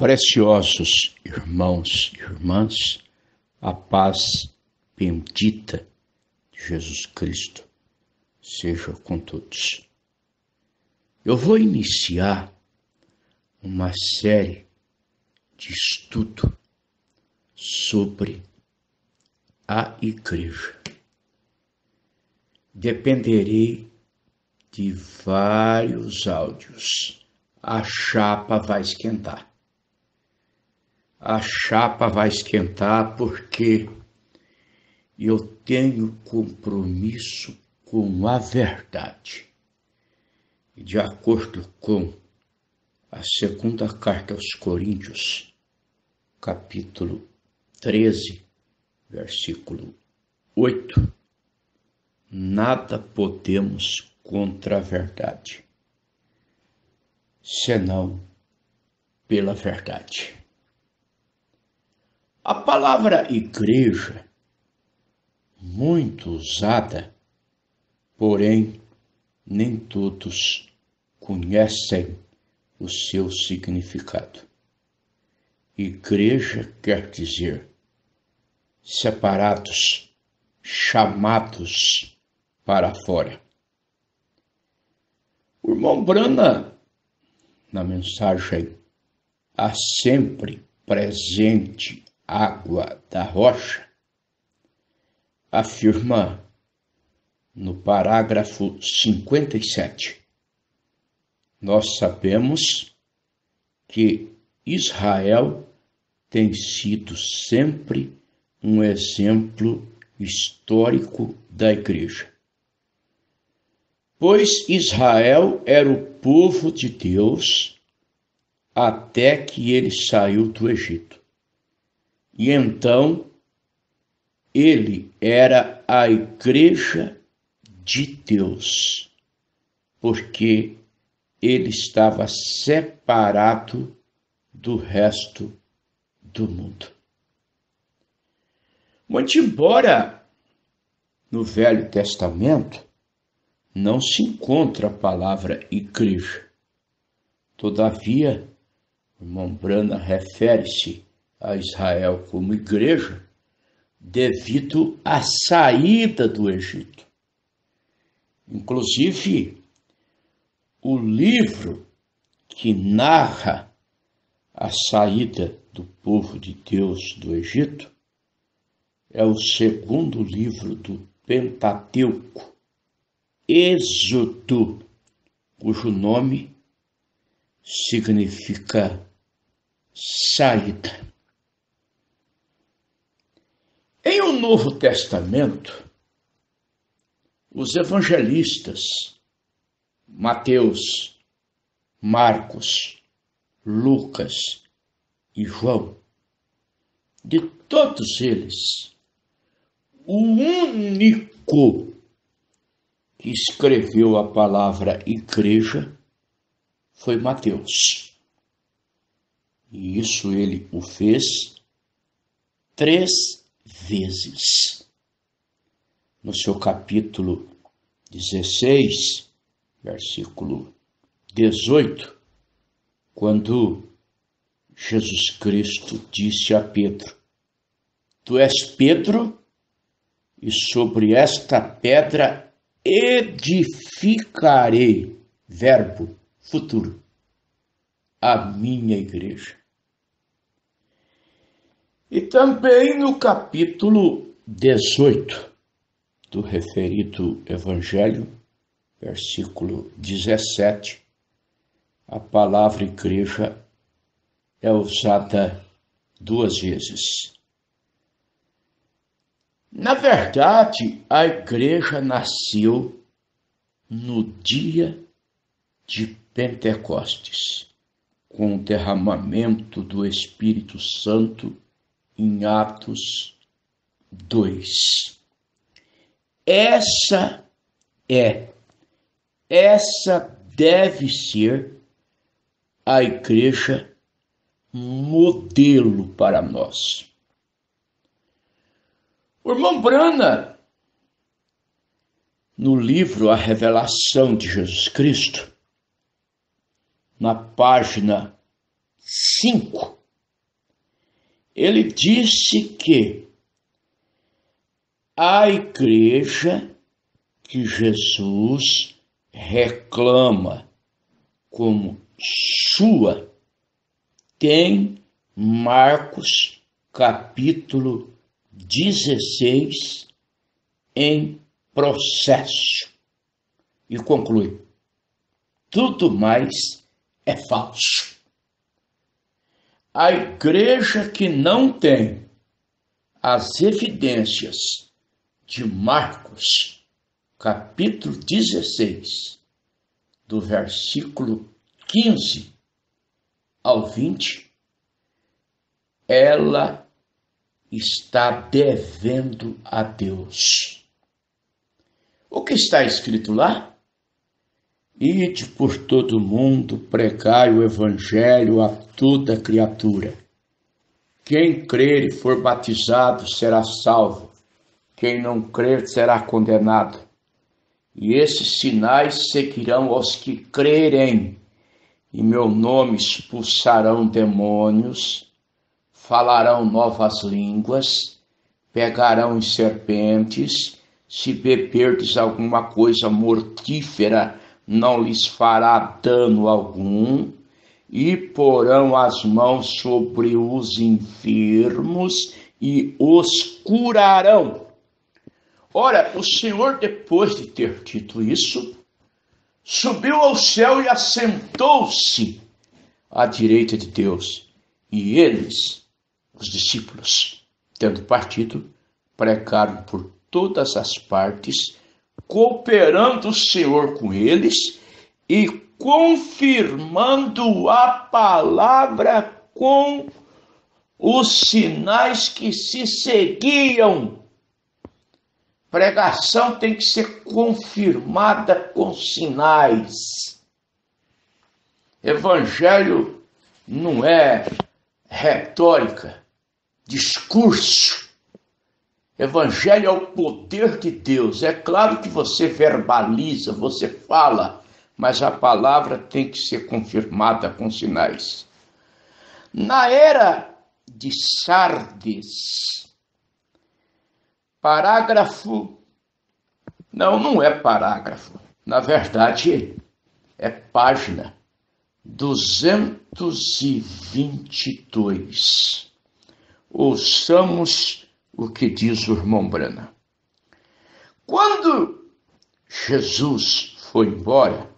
Preciosos irmãos e irmãs, a paz bendita de Jesus Cristo seja com todos. Eu vou iniciar uma série de estudo sobre a igreja. Dependerei de vários áudios. A chapa vai esquentar. A chapa vai esquentar porque eu tenho compromisso com a verdade. De acordo com a segunda carta aos Coríntios, capítulo 13, versículo 8, nada podemos contra a verdade, senão pela verdade. A palavra igreja, muito usada, porém nem todos conhecem o seu significado. Igreja quer dizer separados, chamados para fora. O irmão Brana, na mensagem A Sempre Presente Água da Rocha, afirma no parágrafo 57. Nós sabemos que Israel tem sido sempre um exemplo histórico da igreja pois Israel era o povo de Deus até que ele saiu do Egito. E então ele era a igreja de Deus, porque ele estava separado do resto do mundo. Muito embora no Velho Testamento não se encontra a palavra igreja. Todavia, o irmão Brana refere-se a Israel como igreja devido à saída do Egito. Inclusive, o livro que narra a saída do povo de Deus do Egito é o segundo livro do Pentateuco Êxodo, cujo nome significa saída. Em o Novo Testamento, os evangelistas Mateus, Marcos, Lucas e João, de todos eles, o único que escreveu a palavra igreja foi Mateus. E isso ele o fez três vezes. No seu capítulo 16, versículo 18, quando Jesus Cristo disse a Pedro: Tu és Pedro, e sobre esta pedra edificarei, verbo futuro, a minha igreja. E também no capítulo 18 do referido evangelho, versículo 17, a palavra igreja é usada duas vezes. Na verdade, a igreja nasceu no dia de Pentecostes, com o derramamento do Espírito Santo em Atos 2. Essa é, essa deve ser a igreja modelo para nós. O irmão Brana, no livro A Revelação de Jesus Cristo, na página 5, ele disse que a igreja que Jesus reclama como sua tem Marcos capítulo 16 em processo. E conclui: tudo mais é falso. A igreja que não tem as evidências de Marcos, capítulo 16, do versículo 15 ao 20, ela está devendo a Deus. O que está escrito lá? Ide por todo mundo, pregai o evangelho a toda criatura. Quem crer e for batizado será salvo, quem não crer será condenado. E esses sinais seguirão aos que crerem. Em meu nome expulsarão demônios, falarão novas línguas, pegarão em serpentes, se beberdes alguma coisa mortífera, não lhes fará dano algum, e porão as mãos sobre os enfermos e os curarão. Ora, o Senhor, depois de ter dito isso, subiu ao céu e assentou-se à direita de Deus. E eles, os discípulos, tendo partido, pregaram por todas as partes, cooperando o Senhor com eles e confirmando a palavra com os sinais que se seguiam. Pregação tem que ser confirmada com sinais. Evangelho não é retórica, discurso. Evangelho é o poder de Deus. É claro que você verbaliza, você fala, mas a palavra tem que ser confirmada com sinais. Na era de Sardes, parágrafo. Não, não é parágrafo. Na verdade, é página 222. Ouçamos o que diz o irmão Brana. Quando Jesus foi embora,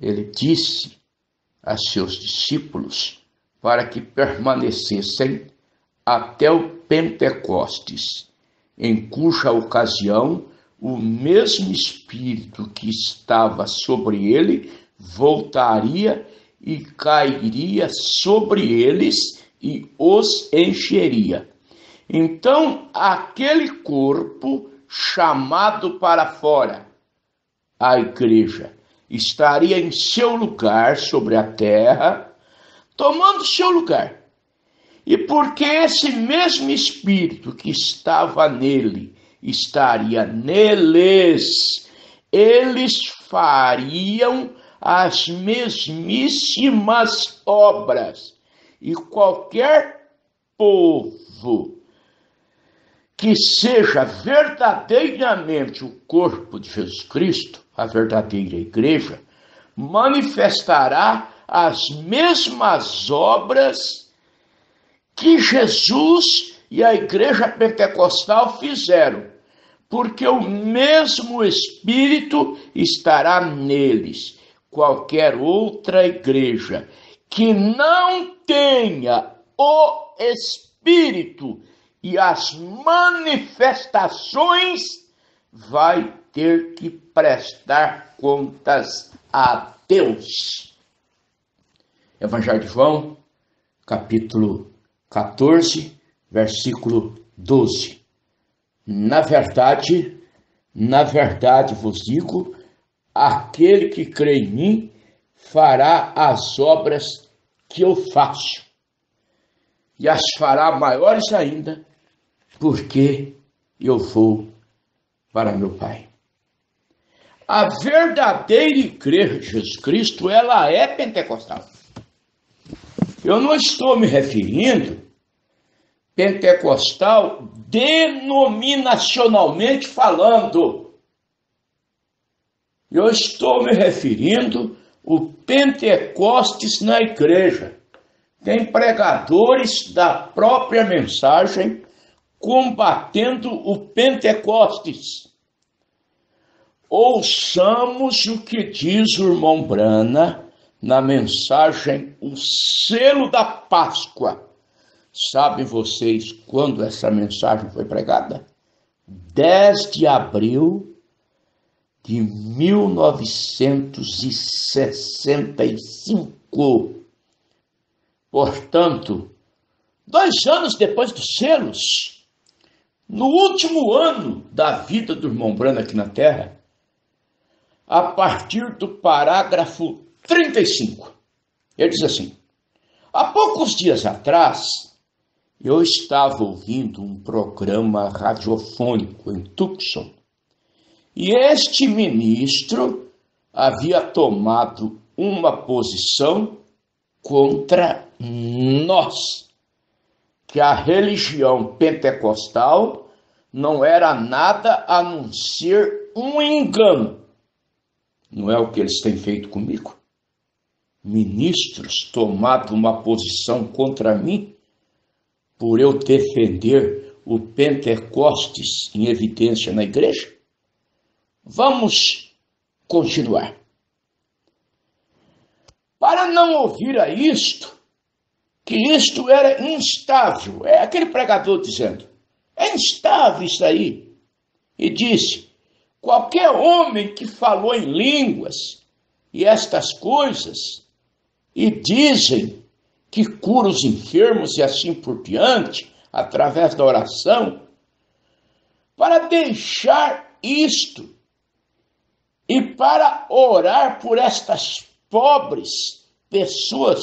ele disse a seus discípulos para que permanecessem até o Pentecostes, em cuja ocasião o mesmo Espírito que estava sobre ele voltaria e cairia sobre eles e os encheria. Então, aquele corpo chamado para fora, a igreja, estaria em seu lugar sobre a terra, tomando seu lugar. E porque esse mesmo Espírito que estava nele estaria neles, eles fariam as mesmíssimas obras. E qualquer povo que seja verdadeiramente o corpo de Jesus Cristo, a verdadeira igreja, manifestará as mesmas obras que Jesus e a igreja pentecostal fizeram, porque o mesmo Espírito estará neles. Qualquer outra igreja que não tenha o Espírito e as manifestações, vai ter que prestar contas a Deus. Evangelho de João, capítulo 14, versículo 12. Na verdade, na verdade vos digo, aquele que crê em mim fará as obras que eu faço, e as fará maiores ainda, porque eu vou para meu Pai. A verdadeira igreja de Jesus Cristo, ela é pentecostal. Eu não estou me referindo pentecostal denominacionalmente falando. Eu estou me referindo o Pentecostes na igreja. Tem pregadores da própria mensagem combatendo o Pentecostes. Ouçamos o que diz o irmão Brana na mensagem O Selo da Páscoa. Sabem vocês quando essa mensagem foi pregada? 10 de abril de 1965. Portanto, dois anos depois dos selos, no último ano da vida do irmão Brano aqui na Terra, a partir do parágrafo 35, ele diz assim: Há poucos dias atrás, eu estava ouvindo um programa radiofônico em Tucson e este ministro havia tomado uma posição contra nós, que a religião pentecostal não era nada a não ser um engano. Não é o que eles têm feito comigo? Ministros tomado uma posição contra mim por eu defender o Pentecostes em evidência na igreja? Vamos continuar. Para não ouvir a isto, que isto era instável, é aquele pregador dizendo, é instável isso aí. E disse: qualquer homem que falou em línguas e estas coisas, e dizem que cura os enfermos e assim por diante, através da oração, para deixar isto e para orar por estas pobres pessoas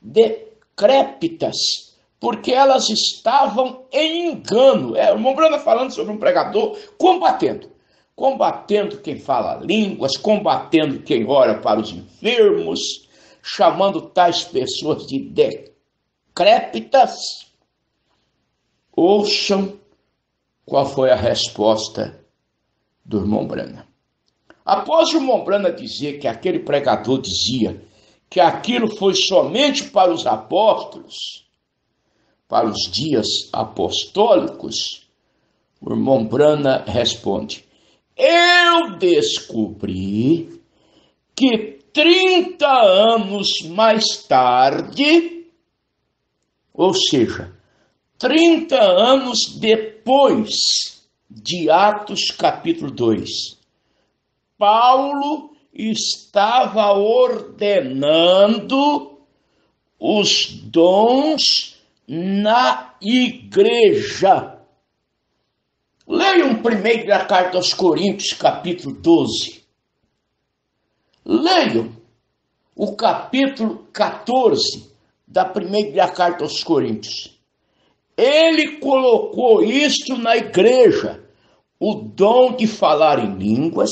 decrépitas, porque elas estavam em engano. É, o irmão Brana falando sobre um pregador combatendo. Combatendo quem fala línguas, combatendo quem ora para os enfermos, chamando tais pessoas de decrépitas. Ouçam qual foi a resposta do irmão Brana. Após o Mombrana dizer que aquele pregador dizia que aquilo foi somente para os apóstolos, para os dias apostólicos, o irmão Brana responde: Eu descobri que 30 anos mais tarde, ou seja, 30 anos depois de Atos capítulo 2, Paulo estava ordenando os dons na igreja. Leiam primeiro a carta aos Coríntios, capítulo 12. Leiam o capítulo 14 da primeira carta aos Coríntios. Ele colocou isto na igreja, o dom de falar em línguas,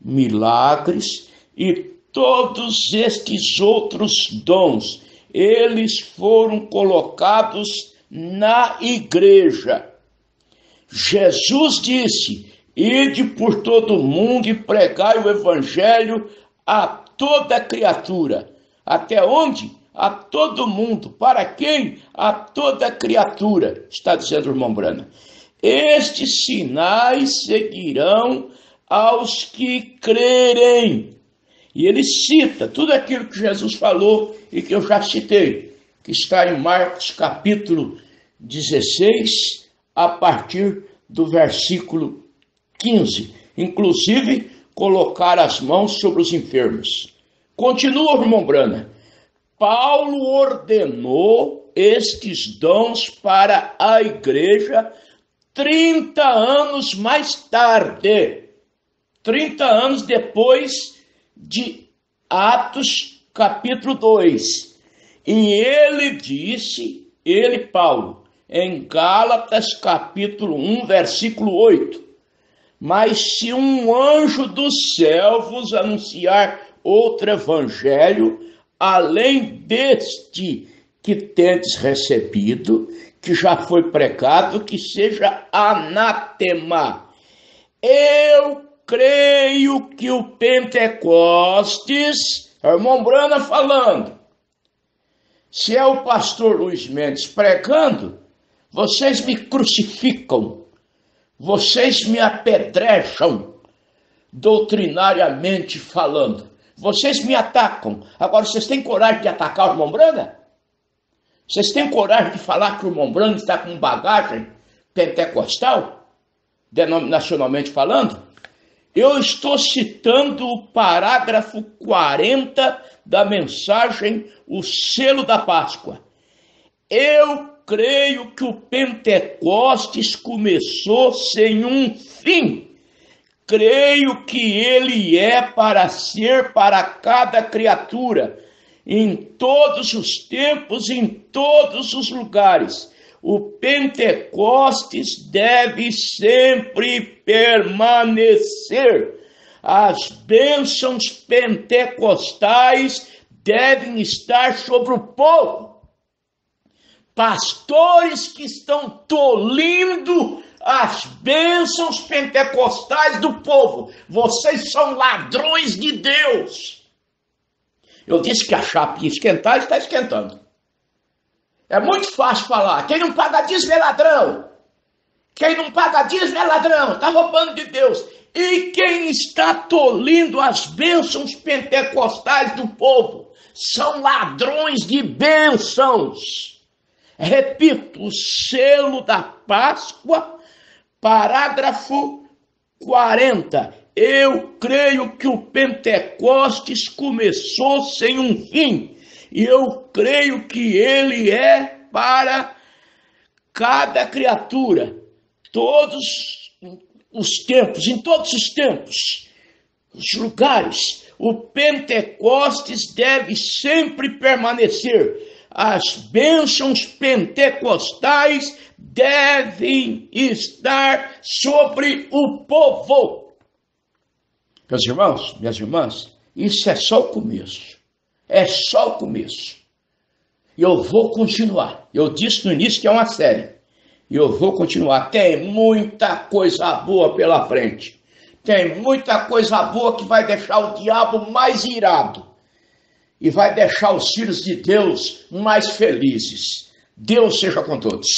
milagres e todos estes outros dons, eles foram colocados na igreja. Jesus disse: Ide por todo mundo e pregai o evangelho a toda criatura. Até onde? A todo mundo. Para quem? A toda criatura, está dizendo o irmão Brana. Estes sinais seguirão aos que crerem. E ele cita tudo aquilo que Jesus falou e que eu já citei, que está em Marcos capítulo 16, a partir do versículo 15. Inclusive, colocar as mãos sobre os enfermos. Continua, irmão Brana. Paulo ordenou estes dons para a igreja 30 anos mais tarde. 30 anos depois de Atos capítulo 2. E ele disse, ele, Paulo, em Gálatas capítulo 1, versículo 8: Mas se um anjo do céu vos anunciar outro evangelho, além deste que tendes recebido, que já foi pregado que seja anatema. Eu creio que o Pentecostes, é o irmão Brana falando, se é o pastor Luiz Mendes pregando, vocês me crucificam, vocês me apedrejam, doutrinariamente falando. Vocês me atacam. Agora, vocês têm coragem de atacar o irmão Brana? Vocês têm coragem de falar que o irmão Brana está com bagagem pentecostal, denominacionalmente falando? Eu estou citando o parágrafo 40 da mensagem O Selo da Páscoa. Eu creio que o Pentecostes começou sem um fim. Creio que ele é para ser para cada criatura, em todos os tempos, em todos os lugares o Pentecostes deve sempre permanecer. As bênçãos pentecostais devem estar sobre o povo. Pastores que estão tolindo as bênçãos pentecostais do povo. Vocês são ladrões de Deus. Eu disse que a chapa ia esquentar, está esquentando. É muito fácil falar. Quem não paga dízimo é ladrão. Quem não paga dízimo é ladrão. Está roubando de Deus. E quem está tolindo as bênçãos pentecostais do povo são ladrões de bênçãos. Repito, o selo da Páscoa, parágrafo 40. Eu creio que o Pentecostes começou sem um fim e eu creio que ele é para cada criatura, todos os tempos, em todos os tempos, os lugares. O Pentecostes deve sempre permanecer. As bênçãos pentecostais devem estar sobre o povo. Meus irmãos, minhas irmãs, isso é só o começo. É só o começo. E eu vou continuar. Eu disse no início que é uma série. E eu vou continuar. Tem muita coisa boa pela frente. Tem muita coisa boa que vai deixar o diabo mais irado. E vai deixar os filhos de Deus mais felizes. Deus seja com todos.